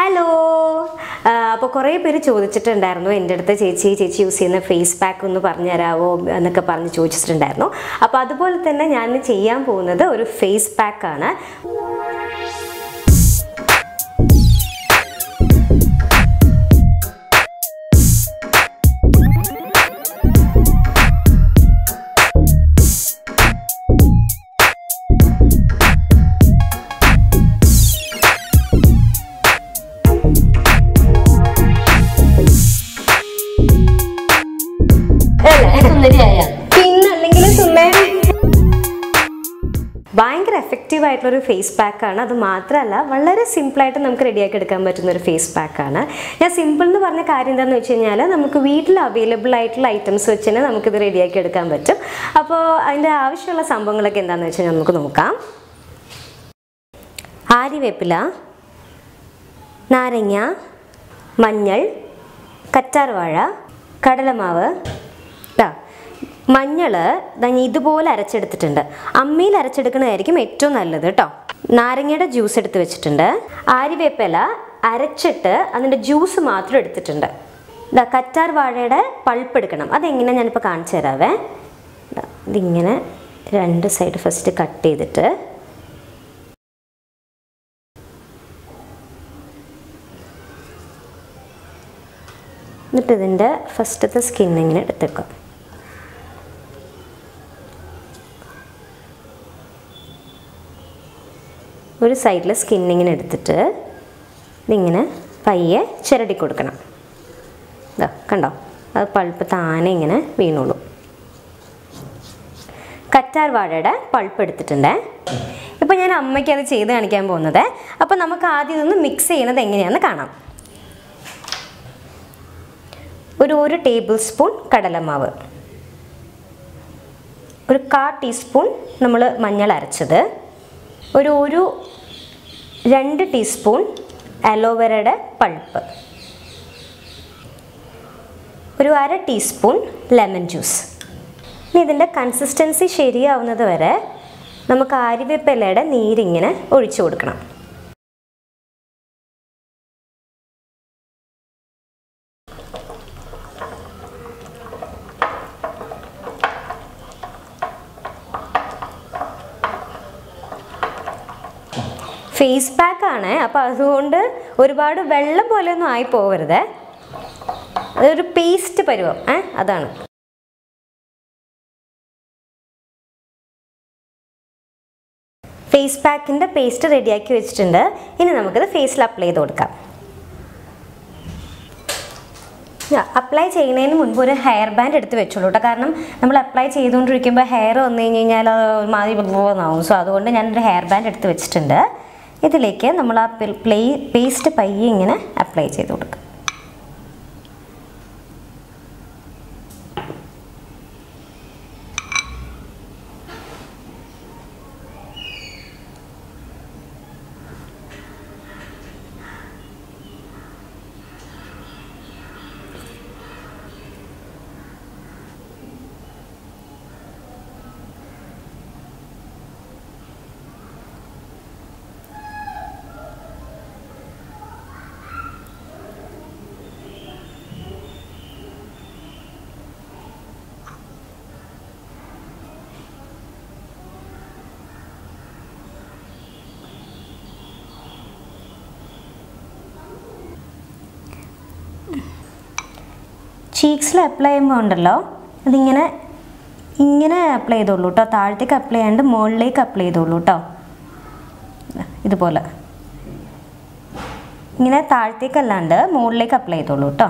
Hello അപ്പോൾ കുറേ പേര് ചോദിച്ചിട്ടുണ്ടായിരുന്നു എന്റെ അടുത്ത് ചേച്ചി ചേച്ചി യൂസ് ചെയ്യുന്ന ഫേസ് പാക്ക് ഒന്ന് പറഞ്ഞു തരാമോ എന്നൊക്കെ പറഞ്ഞ് ചോദിച്ചിട്ടുണ്ടായിരുന്നു. അപ്പോൾ അതുപോലെ തന്നെ ഞാൻ ചെയ്യാൻ പോകുന്നത് ഒരു ഫേസ് പാക്കാണ് സുന്ദരിയായ. പിന്നല്ലെങ്കിൽ സുമേ. ഭയങ്കര എഫക്റ്റീവ് ആയിട്ടുള്ള ഒരു ഫേസ് പാക്കാണ് അത് മാത്രമല്ല വളരെ സിമ്പിളായിട്ട് നമുക്ക് റെഡിയാക്കി എടുക്കാൻ പറ്റുന്ന ഒരു ഫേസ് പാക്കാണ് ഞാൻ സിമ്പിൾ എന്ന് പറഞ്ഞ കാര്യം എന്താണെന്ന് വെച്ച് കഴിഞ്ഞാൽ നമുക്ക് വീട്ടിൽ അവൈലബിൾ ആയിട്ടുള്ള ഐറ്റംസ് വെച്ച് തന്നെ നമുക്കിത് റെഡിയാക്കി എടുക്കാൻ പറ്റും. അപ്പോൾ അതിന്റെ ആവശ്യമുള്ള സംഭവങ്ങളൊക്കെ എന്താണെന്ന് വെച്ച് കഴിഞ്ഞാൽ നമുക്ക് നോക്കാം. ആര്യവേപ്പില നാരങ്ങ മഞ്ഞൾ കറ്റാർവാഴ കടലമാവ് ദാ മഞ്ഞൾ ഇതുപോലെ അരച്ചെടുത്തിട്ടുണ്ട്. അമ്മിയിൽ അരച്ചെടുക്കുന്നതായിരിക്കും ഏറ്റവും നല്ലത് കേട്ടോ നാരങ്ങയുടെ ജ്യൂസ് എടുത്ത് വെച്ചിട്ടുണ്ട്. ആരിവേപ്പില അരച്ചിട്ട് അതിന്റെ ജ്യൂസ് മാത്രം എടുത്തിട്ടുണ്ട്. ഇതാ കറ്റാർ വാഴയുടെ പൾപ്പ് എടുക്കണം. അതെങ്ങനെ ഞാനിപ്പോൾ കാണിച്ചു തരാവേ. ഇതിങ്ങനെ രണ്ട് സൈഡ് ഫസ്റ്റ് കട്ട് ചെയ്തിട്ട്. എന്നിട്ട് ഇതിന്റെ ഫസ്റ്റത്തെ സ്കിന്നിങ്ങനെ എടുത്തേക്കാം. ഒരു സൈഡിൽ സ്കിൻ ഇങ്ങനെ എടുത്തിട്ട് ഇതിങ്ങനെ പയ്യെ ചിരടി കൊടുക്കണം. ഇതാ കണ്ടോ? അത് പൾപ്പ് താനെ ഇങ്ങനെ വീണുള്ളൂ കറ്റാർ വാഴയുടെ പൾപ്പ് എടുത്തിട്ടുണ്ട്. ഇപ്പോൾ ഞാൻ അമ്മയ്ക്ക് അത് ചെയ്ത് കാണിക്കാൻ പോകുന്നത്. അപ്പോൾ നമുക്ക് ആദ്യം ഇതൊന്ന് മിക്സ് ചെയ്യുന്നത് എങ്ങനെയാണെന്ന് കാണാം. ഒരു ഒരു ടേബിൾ സ്പൂൺ കടലമാവ്. ഒരു കാ ടീസ്പൂൺ നമ്മൾ മഞ്ഞൾ അരച്ചത്. ഒരു ഒരു രണ്ട് ടീസ്പൂൺ അലോവേരയുടെ പൾപ്പ്. ഒരു അര ടീസ്പൂൺ ലെമൺ ജ്യൂസ്. ഇനി ഇതിന്റെ കൺസിസ്റ്റൻസി ശരിയാവുന്നത് വരെ നമുക്ക് ആര്യവേപ്പിലയുടെ നീരിങ്ങനെ ഒഴിച്ചു കൊടുക്കണം. ഫേസ് പാക്ക് ആണ്. അപ്പോൾ അതുകൊണ്ട് ഒരുപാട് വെള്ളം പോലെ ഒന്നും ആയി പോകരുത്. അതൊരു പേസ്റ്റ് പരുവം. ഏ അതാണ്. ഫേസ് പാക്കിന്റെ പേസ്റ്റ് റെഡിയാക്കി വെച്ചിട്ടുണ്ട്. ഇനി നമുക്കത് ഫേസിൽ അപ്ലൈ ചെയ്ത് കൊടുക്കാം. അപ്ലൈ ചെയ്യുന്നതിന് മുൻപ് ഒരു ഹെയർ ബാൻഡ് എടുത്ത് വെച്ചോളൂ കേട്ടോ കാരണം നമ്മൾ അപ്ലൈ ചെയ്തുകൊണ്ടിരിക്കുമ്പോൾ ഹെയർ വന്നു കഴിഞ്ഞ് കഴിഞ്ഞാൽ ഒരുമാതിരി പോകുന്നതാവും സോ അതുകൊണ്ട് ഞാനൊരു ഹെയർ ബാൻഡ് എടുത്ത് വെച്ചിട്ടുണ്ട്. ഇതിലേക്ക് നമ്മൾ ആ പ്ലേ പേസ്റ്റ് പയ്യെ ഇങ്ങനെ അപ്ലൈ ചെയ്ത് കൊടുക്കുക ചീക്സിൽ അപ്ലൈ ചെയ്യുമ്പോൾ ഉണ്ടല്ലോ അതിങ്ങനെ ഇങ്ങനെ അപ്ലൈ ചെയ്തോളൂ കേട്ടോ താഴത്തേക്ക് അപ്ലൈ ചെയ്യാണ്ട് മുകളിലേക്ക് അപ്ലൈ ചെയ്തോളൂ കേട്ടോ ഇതുപോലെ. ഇങ്ങനെ താഴത്തേക്കല്ലാണ്ട് മുകളിലേക്ക് അപ്ലൈ ചെയ്തോളൂ കേട്ടോ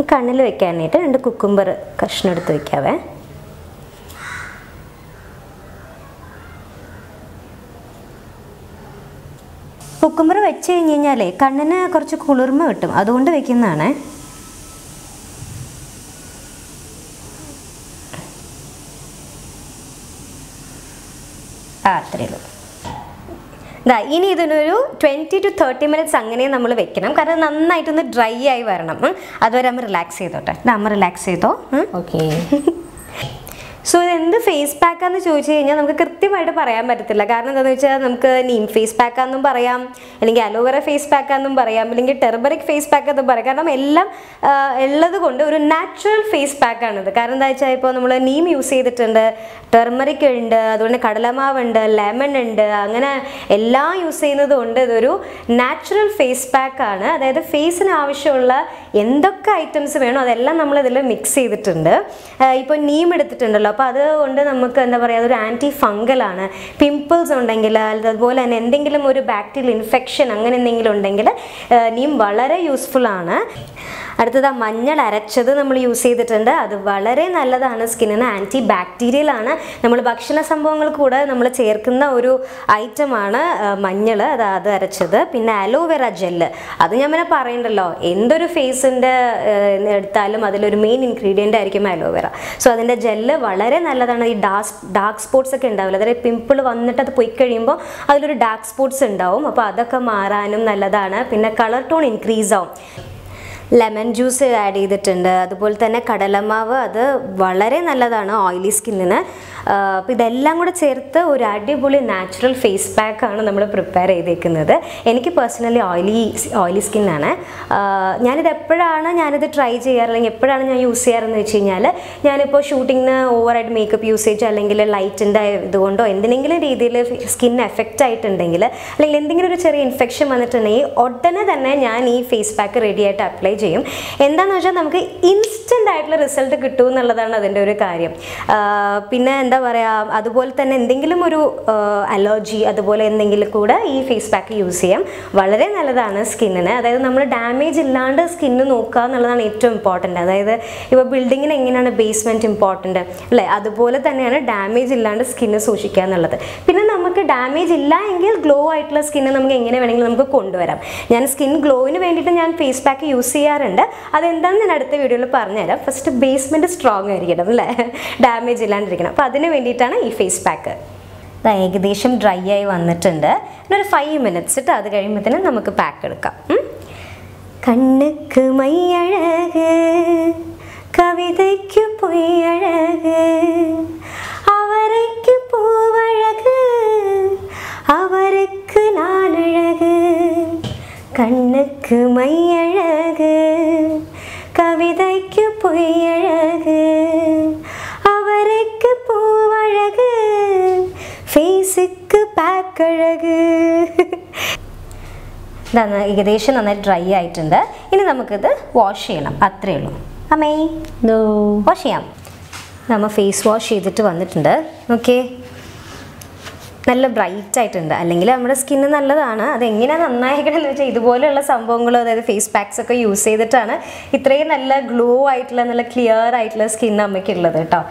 കണ്ണിൽ വെക്കാനായിട്ട് രണ്ട് കുക്കുംബർ കഷ്ണം എടുത്ത് വെക്കാവേ. കുക്കുംബർ വെച്ച് കഴിഞ്ഞ് കഴിഞ്ഞാലേ കണ്ണിന് കുറച്ച് കുളിർമ കിട്ടും. അതുകൊണ്ട് വെക്കുന്നതാണേ. ആ അത്രയേ ഉള്ളൂ. ദാ ഇനി ഇതിനൊരു ട്വന്റി ടു തേർട്ടി മിനിറ്റ്സ് അങ്ങനെ നമ്മൾ വെക്കണം. കാരണം നന്നായിട്ടൊന്ന് ഡ്രൈ ആയി വരണം. അതുവരെ അമ്മ റിലാക്സ് ചെയ്തോട്ടെ. ദാ അമ്മ റിലാക്സ് ചെയ്തോ. ഓക്കെ സോ ഇത് എന്ത് ഫേസ് പാക്കാന്ന് ചോദിച്ചു കഴിഞ്ഞാൽ നമുക്ക് കൃത്യമായിട്ട് പറയാൻ പറ്റത്തില്ല. കാരണം എന്താണെന്ന് വെച്ചാൽ നമുക്ക് നീം ഫേസ് പാക്കാന്നും പറയാം അല്ലെങ്കിൽ അലോവേറ ഫേസ് പാക്കാന്നും പറയാം അല്ലെങ്കിൽ ടെർബറിക് ഫേസ് പാക്ക് എന്നും പറയാം. കാരണം എല്ലാം ഉള്ളത് കൊണ്ട് ഒരു നാച്ചുറൽ ഫേസ് പാക്കാണിത് കാരണം എന്താ വെച്ചാൽ ഇപ്പോൾ നമ്മൾ നീം യൂസ് ചെയ്തിട്ടുണ്ട്. ടെർമറിക് ഉണ്ട് അതുകൊണ്ട് കടലമാവ് ഉണ്ട് ലെമൺ ഉണ്ട് അങ്ങനെ എല്ലാം യൂസ് ചെയ്യുന്നത് കൊണ്ട് ഇതൊരു നാച്ചുറൽ ഫേസ് പാക്കാണ് അതായത് ഫേസിന് ആവശ്യമുള്ള എന്തൊക്കെ ഐറ്റംസ് വേണോ അതെല്ലാം നമ്മൾ ഇതിൽ മിക്സ് ചെയ്തിട്ടുണ്ട് ഇപ്പോൾ നീം എടുത്തിട്ടുണ്ടല്ലോ. അപ്പോൾ അതുകൊണ്ട് നമുക്ക് എന്താ പറയുക അതൊരു ആന്റി ഫംഗലാണ് പിമ്പിൾസ് ഉണ്ടെങ്കിൽ അതുപോലെ തന്നെ എന്തെങ്കിലും ഒരു ബാക്ടീരിയൽ ഇൻഫെക്ഷൻ അങ്ങനെ എന്തെങ്കിലും ഉണ്ടെങ്കിൽ നീം വളരെ യൂസ്ഫുൾ ആണ്. അടുത്തത് ആ മഞ്ഞൾ അരച്ചത് നമ്മൾ യൂസ് ചെയ്തിട്ടുണ്ട്. അത് വളരെ നല്ലതാണ്. സ്കിന്നിന് ആന്റി ബാക്ടീരിയൽ ആണ്. നമ്മൾ ഭക്ഷണ സംഭവങ്ങൾ കൂടെ നമ്മൾ ചേർക്കുന്ന ഒരു ഐറ്റമാണ് മഞ്ഞൾ. അത് അത് അരച്ചത്. പിന്നെ അലോവേറ ജെല്ല് അത് ഞാൻ പിന്നെ പറയണ്ടല്ലോ. എന്തൊരു ഫേസിന്റെ എടുത്താലും അതിലൊരു മെയിൻ ഇൻഗ്രീഡിയന്റ് ആയിരിക്കും അലോവേറ സോ അതിന്റെ ജെല്ല് വളരെ നല്ലതാണ്. ഈ ഡാർക്ക് ഡാർക്ക് സ്പോട്ട്സ് ഒക്കെ ഉണ്ടാവില്ല? അതായത് പിമ്പിൾ വന്നിട്ട് അത് പോയി കഴിയുമ്പോൾ അതിലൊരു ഡാർക്ക് സ്പോട്ട്സ് ഉണ്ടാവും. അപ്പോൾ അതൊക്കെ മാറാനും നല്ലതാണ്. പിന്നെ കളർ ടോൺ ഇൻക്രീസ് ആവും. ലെമൺ ജ്യൂസ് ആഡ് ചെയ്തിട്ടുണ്ട്. അതുപോലെ തന്നെ കടലമാവ് അത് വളരെ നല്ലതാണ് ഓയിലി സ്കിന്നിന്. അപ്പോൾ ഇതെല്ലാം കൂടെ ചേർത്ത് ഒരു അടിപൊളി നാച്ചുറൽ ഫേസ് പാക്കാണ് നമ്മൾ പ്രിപ്പയർ ചെയ്തേക്കുന്നത്. എനിക്ക് പേഴ്സണലി ഓയിലി ഓയിലി സ്കിന്നാണ് ഞാനിത് എപ്പോഴാണ് ഞാനിത് ട്രൈ ചെയ്യാറ്? അല്ലെങ്കിൽ എപ്പോഴാണ് ഞാൻ യൂസ് ചെയ്യാറെന്ന് വെച്ച് കഴിഞ്ഞാൽ ഞാനിപ്പോൾ ഷൂട്ടിങ്ങിന് ഓവറായിട്ട് മേക്കപ്പ് യൂസേജ് അല്ലെങ്കിൽ ലൈറ്റിന്റെ ഇതുകൊണ്ടോ എന്തിനെങ്കിലും രീതിയിൽ സ്കിൻ എഫക്റ്റ് ആയിട്ടുണ്ടെങ്കിൽ അല്ലെങ്കിൽ എന്തെങ്കിലും ഒരു ചെറിയ ഇൻഫെക്ഷൻ വന്നിട്ടുണ്ടെങ്കിൽ ഉടനെ തന്നെ ഞാൻ ഈ ഫേസ് പാക്ക് റെഡി ആയിട്ട് അപ്ലൈ ചെയ്യും. എന്താണെന്ന് വെച്ചാൽ നമുക്ക് ഇൻസ്റ്റന്റ് ആയിട്ടുള്ള റിസൾട്ട് കിട്ടും എന്നുള്ളതാണ് അതിന്റെ ഒരു കാര്യം. പിന്നെ എന്താ പറയുക അതുപോലെ തന്നെ എന്തെങ്കിലും ഒരു അലർജി അതുപോലെ എന്തെങ്കിലും കൂടെ ഈ ഫേസ് പാക്ക് യൂസ് ചെയ്യാം. വളരെ നല്ലതാണ് സ്കിന്നിന്. അതായത് നമ്മൾ ഡാമേജ് ഇല്ലാണ്ട് സ്കിന്ന് നോക്കുക എന്നുള്ളതാണ് ഏറ്റവും ഇമ്പോർട്ടന്റ് അതായത് ഇപ്പോൾ ബിൽഡിങ്ങിന് എങ്ങനെയാണ് ബേസ്മെന്റ് ഇമ്പോർട്ടന്റ് അല്ലേ? അതുപോലെ തന്നെയാണ് ഡാമേജ് ഇല്ലാണ്ട് സ്കിന്ന് സൂക്ഷിക്കുക എന്നുള്ളത്. പിന്നെ നമുക്ക് ഡാമേജ് ഇല്ല എങ്കിൽ ഗ്ലോ ആയിട്ടുള്ള സ്കിന്ന് നമുക്ക് എങ്ങനെ വേണമെങ്കിലും നമുക്ക് കൊണ്ടുവരാം. ഞാൻ സ്കിൻ ഗ്ലോയിന് വേണ്ടിയിട്ട് ഞാൻ ഫേസ് പാക്ക് യൂസ് ചെയ്യാറുണ്ട്. അതെന്താണെന്ന് ഞാൻ അടുത്ത വീഡിയോയിൽ പറഞ്ഞുതരാം ഫസ്റ്റ് ബേസ്മെന്റ് സ്ട്രോങ് ആയിരിക്കണം അല്ലേ? ഡാമേജ് ഇല്ലാണ്ടിരിക്കണം. അപ്പോൾ അതിന് വേണ്ടിയിട്ടാണ് ഈ ഫേസ് പാക്ക് ഏകദേശം ഡ്രൈ ആയി വന്നിട്ടുണ്ട്. ഒരു ഫൈവ് മിനിറ്റ്സ് ഇട്ട് അത് കഴിയുമ്പോഴത്തേനും നമുക്ക് പാക്ക് എടുക്കാം. കണ്ണുക്ക് മൈയഴക് കവിതയ്ക്ക് പൊയ്യഴക് അവരയ്ക്ക് പൂവഴക് അവർക്ക് നാനഴക് കണ്ണുക്ക് മൈയഴക് കവിതയ്ക്ക് പൊയ്യഴക് അവരയ്ക്ക് പൂവഴക് ഫേസുക്ക് പാക്കഴക്. ഇതാണ് ഏകദേശം നന്നായി ഡ്രൈ ആയിട്ടുണ്ട്. ഇനി നമുക്കിത് വാഷ് ചെയ്യണം. അത്രേ ഉള്ളൂ. അമ്മേ. വാഷ് ചെയ്യാം. നമ്മൾ ഫേസ് വാഷ് ചെയ്തിട്ട് വന്നിട്ടുണ്ട്. ഓക്കെ നല്ല ബ്രൈറ്റ് ആയിട്ടുണ്ട്. അല്ലെങ്കിൽ നമ്മുടെ സ്കിന്ന് നല്ലതാണ്. അതെങ്ങനെയാണ് നന്നായിരിക്കണമെന്ന് വെച്ചാൽ ഇതുപോലെയുള്ള സംഭവങ്ങൾ അതായത് ഫേസ് പാക്സ് ഒക്കെ യൂസ് ചെയ്തിട്ടാണ് ഇത്രയും നല്ല ഗ്ലോ ആയിട്ടുള്ള നല്ല ക്ലിയർ ആയിട്ടുള്ള സ്കിൻ അമ്മയ്ക്കുള്ളത് കേട്ടോ.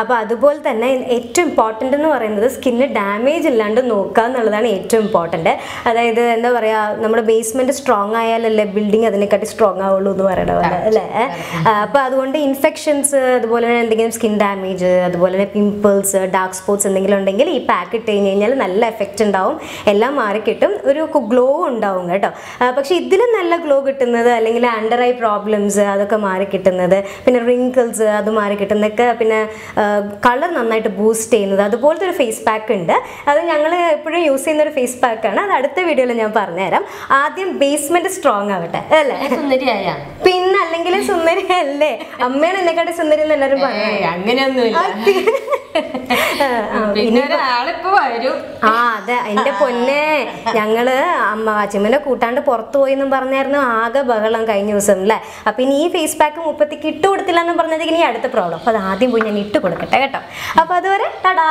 അപ്പോൾ അതുപോലെ തന്നെ ഏറ്റവും ഇമ്പോർട്ടന്റ് എന്ന് പറയുന്നത് സ്കിന്ന് ഡാമേജ് ഇല്ലാണ്ട് നോക്കുക എന്നുള്ളതാണ് ഏറ്റവും ഇമ്പോർട്ടന്റ് അതായത് എന്താ പറയുക നമ്മുടെ ബേസ്മെന്റ് സ്ട്രോങ് ആയാലല്ലേ ബിൽഡിംഗ് അതിനെക്കാട്ടി സ്ട്രോങ് ആവുള്ളൂ എന്ന് പറയണ പോലെ അല്ലേ? അപ്പോൾ അതുകൊണ്ട് ഇൻഫെക്ഷൻസ് അതുപോലെ തന്നെ എന്തെങ്കിലും സ്കിൻ ഡാമേജ് അതുപോലെ തന്നെ പിമ്പിൾസ് ഡാർക്ക് സ്പോട്ട്സ് എന്തെങ്കിലും ഉണ്ടെങ്കിൽ ഈ പാക്ക് ഇട്ട് കഴിഞ്ഞ് കഴിഞ്ഞാൽ നല്ല എഫക്റ്റ് ഉണ്ടാവും. എല്ലാം മാറിക്കിട്ടും ഒരു ഗ്ലോ ഉണ്ടാവും കേട്ടോ. പക്ഷേ ഇതിലും നല്ല ഗ്ലോ കിട്ടുന്നത് അല്ലെങ്കിൽ അണ്ടർ ഐ പ്രോബ്ലംസ് അതൊക്കെ മാറി കിട്ടുന്നത്. പിന്നെ റിങ്കിൾസ് അത് മാറി കിട്ടുന്നതൊക്കെ പിന്നെ കളർ നന്നായിട്ട് ബൂസ്റ്റ് ചെയ്യുന്നത്. അതുപോലത്തെ ഒരു ഫേസ് പാക്ക് ഉണ്ട്. അത് ഞങ്ങൾ എപ്പോഴും യൂസ് ചെയ്യുന്ന ഒരു ഫേസ് പാക്കാണ് അത് അടുത്ത വീഡിയോയിൽ ഞാൻ പറഞ്ഞുതരാം. ആദ്യം ബേസ്മെന്റ് സ്ട്രോങ് ആവട്ടെ അല്ലേ? സുന്ദരിയായ. പിന്നെ അല്ലെങ്കിൽ സുന്ദരി അല്ലേ? അമ്മയാണ് എന്നെക്കാട്ടി സുന്ദരി എന്ന് എല്ലാവരും പറഞ്ഞു അങ്ങനെയൊന്നും അങ്ങനെയൊന്നുമില്ല. ആ അതെ എന്റെ പൊന്നെ ഞങ്ങൾ അമ്മ അച്ഛമ്മനെ കൂട്ടാണ്ട് പുറത്തു പോയി എന്നും പറഞ്ഞായിരുന്നു ആകെ ബഹളം കഴിഞ്ഞ ദിവസം അല്ലേ? അപ്പൊ ഇനി ഈ ഫേസ് പാക്ക് മുപ്പത്തിക്ക് ഇട്ട് കൊടുത്തില്ല എന്ന് പറഞ്ഞത് ഇനി അടുത്ത പ്രോബ്ലം അപ്പൊ അത് ആദ്യം പോയി ഞാൻ ഇട്ട് കൊടുക്കട്ടെ കേട്ടോ? അപ്പൊ അതുവരെ ടടാ!